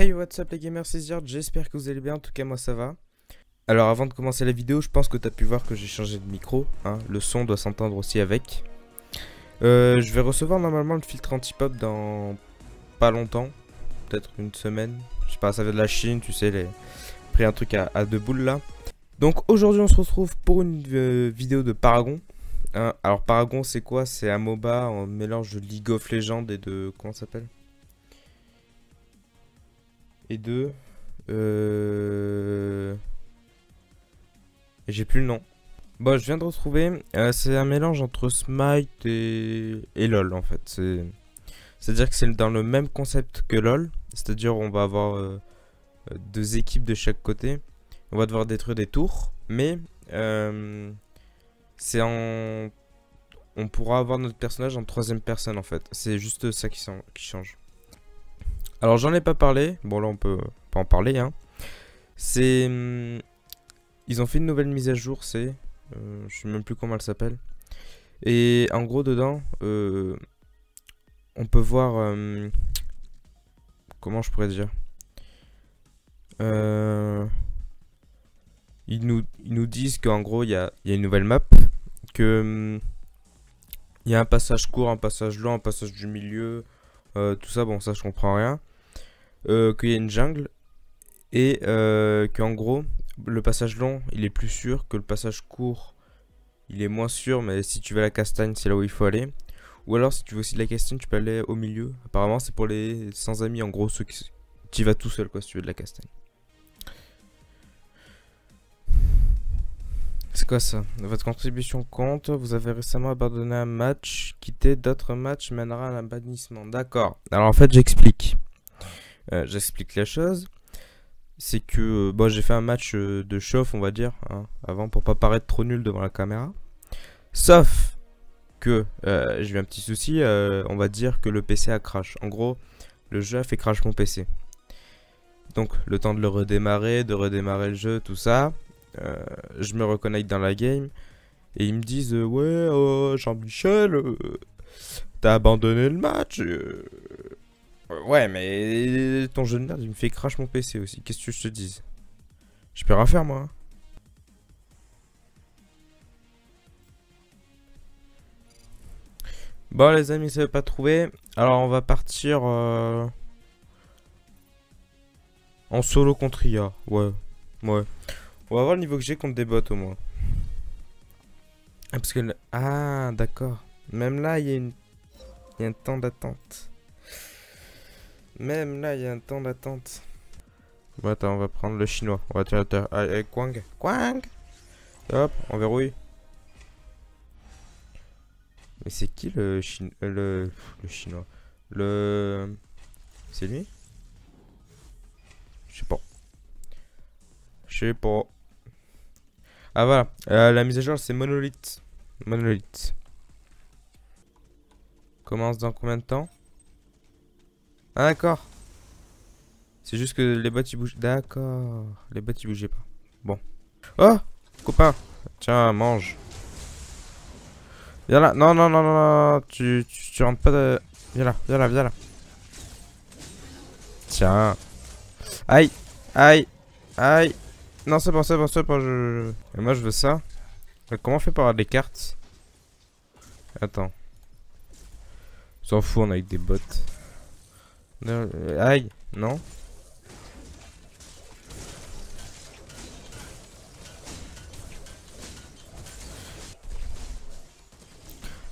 Hey what's up les gamers, c'est j'espère que vous allez bien, en tout cas moi ça va. Alors avant de commencer la vidéo, je pense que tu as pu voir que j'ai changé de micro, hein. le son doit s'entendre aussi avec. Euh, je vais recevoir normalement le filtre anti-pop dans pas longtemps, peut-être une semaine, je sais pas, ça vient de la Chine, tu sais, les... pris un truc à, deux boules là. Donc aujourd'hui on se retrouve pour une euh, vidéo de Paragon. Hein. Alors Paragon c'est quoi? C'est un MOBA en mélange de League of Legends et de... comment ça s'appelle? Et de... Euh... J'ai plus le nom. Bon, je viens de retrouver. Euh, c'est un mélange entre Smite et, LOL en fait. C'est-à-dire que c'est dans le même concept que LOL. C'est-à-dire on va avoir euh, deux équipes de chaque côté. On va devoir détruire des tours. Mais euh, c'est en... On pourra avoir notre personnage en troisième personne en fait. C'est juste ça qui change. Alors j'en ai pas parlé, bon là on peut pas en parler hein. C'est... Hum, ils ont fait une nouvelle mise à jour, c'est... Euh, je sais même plus comment elle s'appelle. Et en gros dedans, euh, on peut voir... Hum, comment je pourrais dire euh, ils, nous, ils nous disent qu'en gros il y a, y a, une nouvelle map, que... Hum, il y a un passage court, un passage long, un passage du milieu, tout ça, bon ça je comprends rien. Euh, qu'il y a une jungle et euh, qu'en gros le passage long il est plus sûr que le passage court il est moins sûr mais si tu veux la castagne c'est là où il faut aller ou alors si tu veux aussi de la castagne tu peux aller au milieu apparemment c'est pour les sans amis en gros ceux qui tu vas tout seul quoi si tu veux de la castagne C'est quoi ça? Votre contribution compte. Vous avez récemment abandonné un match. Quitter d'autres matchs mènera à un bannissement. D'accord. Alors en fait, j'explique. Euh, j'explique la chose. C'est que bon, j'ai fait un match euh, de chauffe, on va dire, hein, avant pour pas paraître trop nul devant la caméra. Sauf que euh, j'ai eu un petit souci, on va dire que le PC a crash. En gros, le jeu a fait crash mon PC. Donc le temps de le redémarrer, de redémarrer le jeu, tout ça. je me reconnecte dans la game. Et ils me disent Ouais, Jean-Michel, t'as abandonné le match. Ouais, mais ton jeu de merde, il me fait crash mon PC aussi. Qu'est-ce que je te dise? Je peux rien faire, moi. Hein. Bon, les amis, ça veut pas trouver. Alors, on va partir euh, en solo contre IA. Ouais, ouais. On va voir le niveau que j'ai contre des bots au moins. Ah, parce que... Ah, d'accord. Même là, il y a une... Il y a un temps d'attente. Même là, il y a un temps d'attente. Bon, attends, on va prendre le chinois. On va tirer Allez, Kwang. Kwang Hop, on verrouille. Mais c'est qui le, chinois le... le chinois? Le... C'est lui? Je sais pas. Je sais pas. Ah voilà, euh, la mise à jour c'est monolithe. Monolithe. Commence dans combien de temps? Ah d'accord. C'est juste que les bottes ils bougent. D'accord. Les bottes ils bougeaient pas. Bon. Oh Copain Tiens, mange. Viens là. Non, non, non, non, non. Tu, tu, rentres pas de... Viens là, viens là, viens là. Tiens. Aïe. Aïe. Aïe. Non, c'est bon, c'est bon, c'est bon. Je... Et moi, je veux ça. Comment on fait pour avoir des cartes? Attends. S'en fout, on a avec des bottes. Euh, aïe, non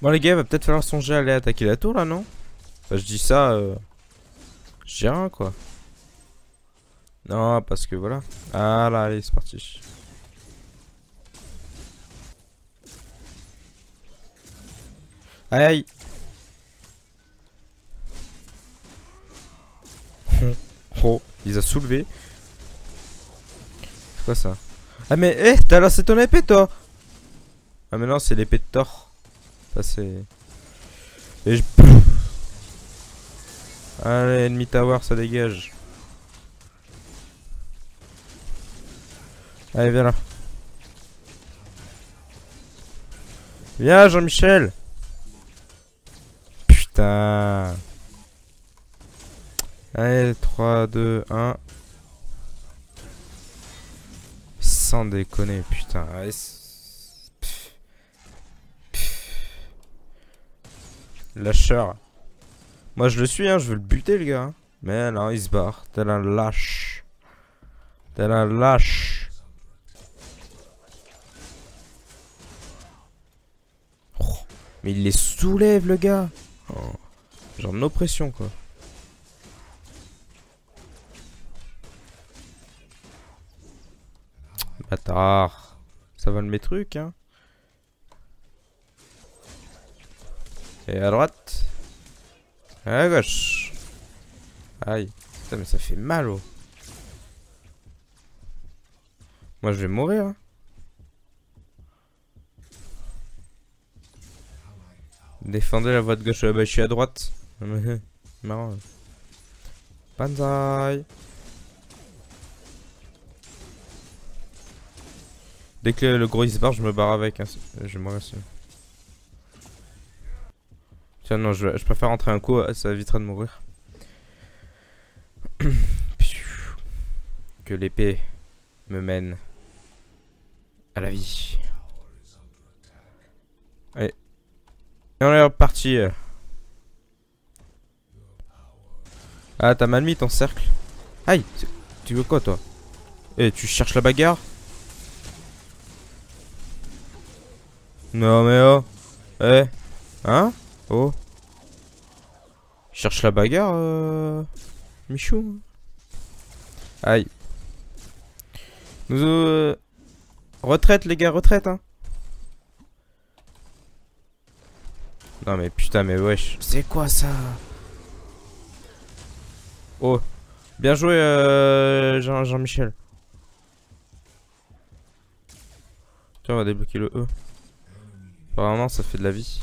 Bon les gars, il va peut-être falloir songer à aller attaquer la tour là, non? Je dis ça, euh... j'ai rien quoi. Non, parce que voilà. Ah là, allez, c'est parti. Aïe aïe Il a soulevé. C'est quoi ça? Ah mais, eh, t'as lancé ton épée toi Ah mais non, c'est l'épée de Thor. Ça c'est... Et je... Allez, ennemi tower, ça dégage. Allez, viens là. Viens, Jean-Michel Putain Allez, 3, 2, 1. Sans déconner, putain. Allez, Lâcheur. Moi je le suis, hein, je veux le buter le gars. Hein. Mais non, il se barre. Tel un lâche. Tel un lâche. Oh, mais il les soulève le gars. Oh, genre de oppression quoi. Bâtard. Ça vole mes trucs hein. Et à droite. À gauche. Aïe. Putain, mais ça fait mal, oh. Moi, je vais mourir. Hein. Défendez la voie de gauche. bah, je suis à droite. Marrant. Banzai. Dès que le gros il se barre, je me barre avec. Hein. Je vais mourir aussi. Tiens, non, je, préfère rentrer un coup, ça évitera de mourir. que l'épée me mène à la vie. Allez. Et on est reparti. Ah, t'as mal mis ton cercle. Aïe, tu veux quoi toi? Eh, tu cherches la bagarre? Non mais oh. Eh. Hein Oh. Cherche la bagarre, euh... Michou. Aïe. Nous... Euh... Retraite, les gars, retraite, hein. Non mais putain, mais wesh. C'est quoi ça? Oh. Bien joué, euh, Jean-Michel. Tiens, on va débloquer le E. Apparemment, ça fait de la vie.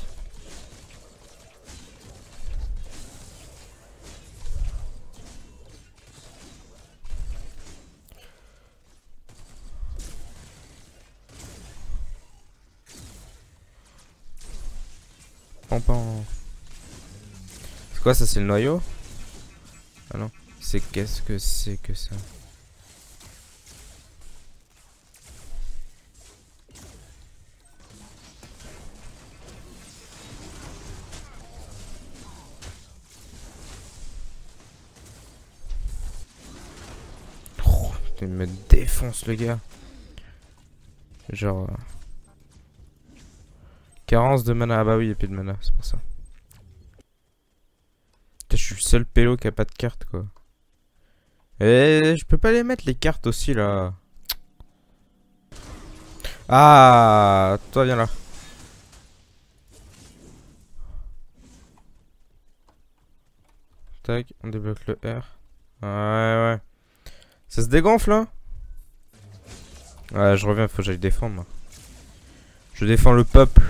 C'est quoi ça C'est le noyau? Ah non. C'est qu'est-ce que c'est que ça? Il me défonce le gars. Genre... Euh, Carence de mana. Ah bah oui, il n'y a plus de mana, c'est pour ça. je suis le seul pélo qui a pas de carte, quoi. Et je peux pas les mettre, les cartes aussi, là. Ah, toi, viens là. Tac, on débloque le R. Ouais, ouais. Ça se dégonfle, hein Ouais, je reviens, faut que j'aille défendre, moi. Je défends le peuple.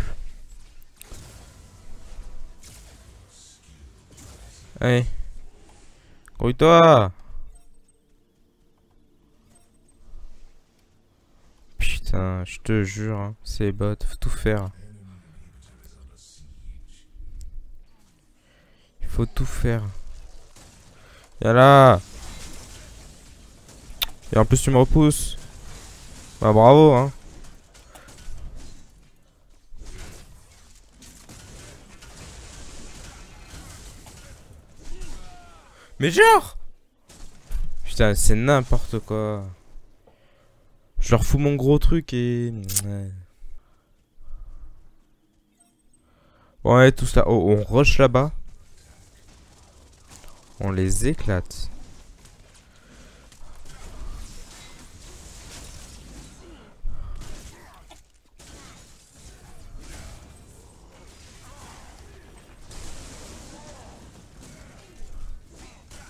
Allez. Grouille-toi Putain, je te jure, hein, c'est bots, faut tout faire. Il faut tout faire. Y'a là Et en plus tu me repousses. Bah bravo hein. Mais genre Putain, c'est n'importe quoi. Je leur fous mon gros truc et... Ouais, tout ça. Oh, on rush là-bas. On les éclate.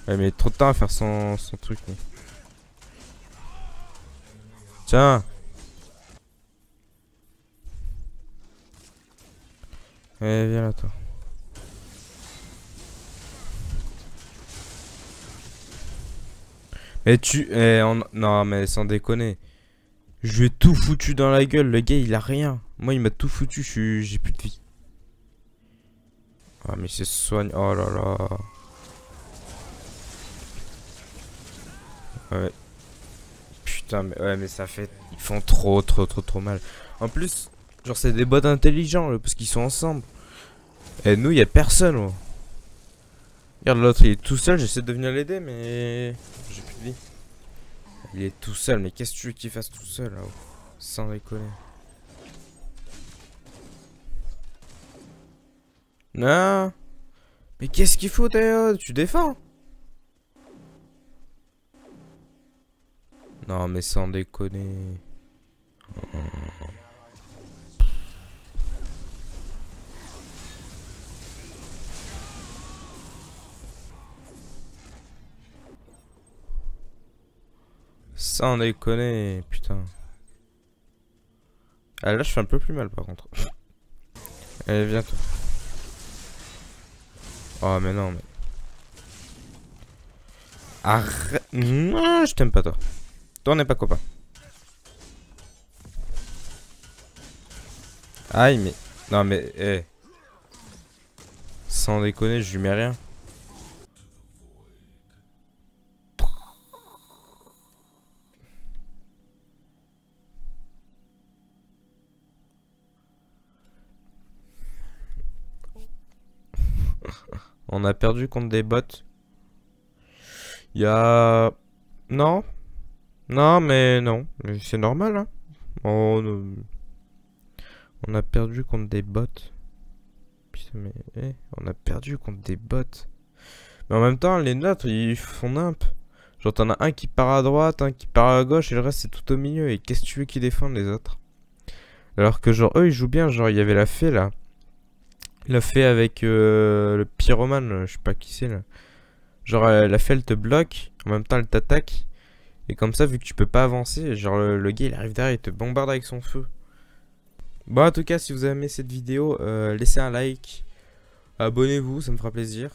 Elle met trop de temps à faire son, truc. Tiens. Allez, viens là, toi. Mais tu... Eh, Non, mais sans déconner. Je lui ai tout foutu dans la gueule. Le gars, il a rien. Moi, il m'a tout foutu. J'ai plus de vie. Ah, mais c'est soigne. Oh là là. Ouais. Putain, mais ouais, mais ça fait. Ils font trop, trop, trop, trop mal. En plus, genre, c'est des bots intelligents, là, parce qu'ils sont ensemble. Et nous, y a personne, oh. Regarde, l'autre, il est tout seul, j'essaie de venir l'aider, mais. J'ai plus de vie. Il est tout seul, mais qu'est-ce que tu veux qu'il fasse tout seul, là oh Sans déconner. Non Mais qu'est-ce qu'il faut, Théo? Tu défends Non, mais sans déconner. Sans déconner, putain. Ah là, je fais un peu plus mal par contre. Allez, viens toi. Oh, mais non, mais. Arrête. Non, je t'aime pas toi. Toi, on n'est pas copains. Aïe, mais... Non, mais... Eh. Sans déconner, je lui mets rien. On a perdu contre des bots. Y a... Non, non, mais non. C'est normal, hein. On, on a perdu contre des bots. Putain, mais... Eh, on a perdu contre des bots. Mais en même temps, les nôtres, ils font nimp. Genre, t'en as un qui part à droite, un qui part à gauche, et le reste, c'est tout au milieu. Et qu'est-ce que tu veux qu'ils défendent, les autres? Alors que, genre, eux, ils jouent bien. Genre, il y avait la fée, là. La fée avec euh, le pyromane, je sais pas qui c'est, là. Genre, la fée, elle te bloque. En même temps, elle t'attaque. Et comme ça, vu que tu peux pas avancer, genre le, gars il arrive derrière, il te bombarde avec son feu. Bon, en tout cas, si vous avez aimé cette vidéo, euh, laissez un like, abonnez-vous, ça me fera plaisir.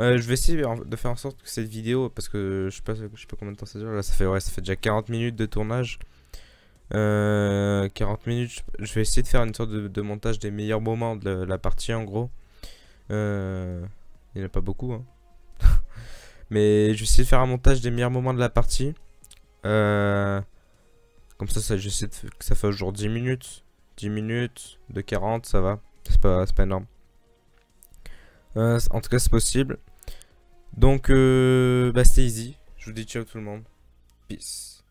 Euh, je vais essayer de faire en sorte que cette vidéo, parce que je sais pas, je sais pas combien de temps ça dure, là ça fait, ouais, ça fait déjà 40 minutes de tournage. 40 euh, minutes, je vais essayer de faire une sorte de, montage des meilleurs moments de la, partie en gros. il n'y en a pas beaucoup, hein. Mais je vais essayer de faire un montage des meilleurs moments de la partie. Euh, comme ça, ça j'essaie que ça fasse genre 10 minutes. 10 minutes de 40, ça va. C'est pas, énorme. Euh, en tout cas, c'est possible. Donc, euh, bah, c'était easy. Je vous dis ciao tout le monde. Peace.